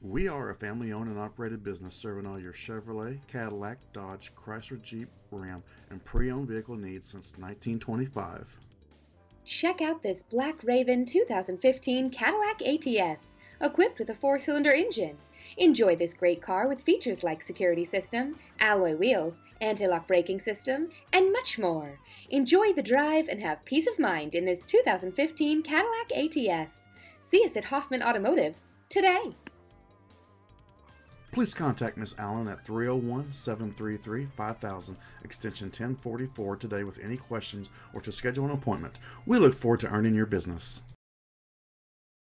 We are a family owned and operated business serving all your Chevrolet, Cadillac, Dodge, Chrysler, Jeep, Ram, and pre owned vehicle needs since 1925. Check out this Black Raven 2015 Cadillac ATS, equipped with a four cylinder engine. Enjoy this great car with features like security system, alloy wheels, anti-lock braking system, and much more. Enjoy the drive and have peace of mind in this 2015 Cadillac ATS. See us at Hoffman Automotive today. Please contact Miss Allen at 301 733 5000, extension 1044 today with any questions or to schedule an appointment. We look forward to earning your business.